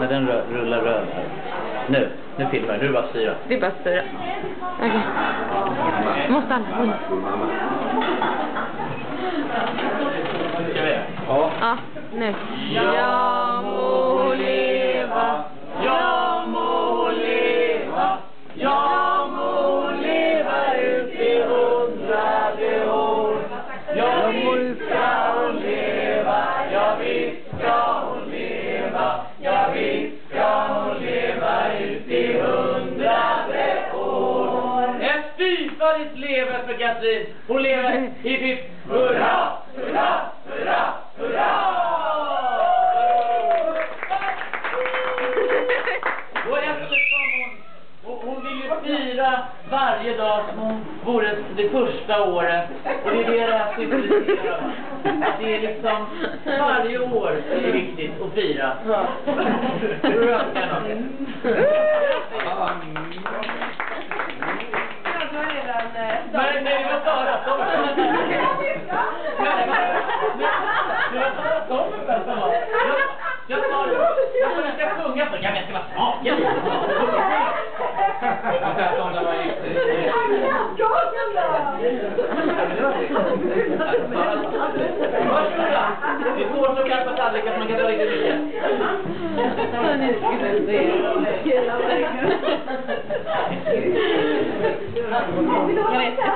när den rullar röd. Nu, nu filmar jag. Nu är det bara styra. Det är bara styra. Okej. Måste alla. Ska vi? Ja. Ja, nu. Jag Ett fyrfaldigt leve för Katrin. Hon lever hipp hipp hurra, hurra, hurra, hurra! Och eftersom hon, och hon vill ju fira varje dag som hon vore det första året. Och det är det symboliserar. va? Att det är liksom varje år är viktigt att fira. Röka något. Men nej, vad sa jag? Jag sa det. Jag sa du ska sjunga för. Ja, men jag ska vara smaken. Varsågoda. Det är svårt att klappa tallrikar så man kan ta riktigt mycket. Nu ska vi se. Jag vet,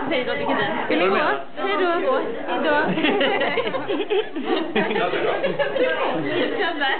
Säg då vilken det är. Vill ni gå? Säg då. Hej då. Känn där.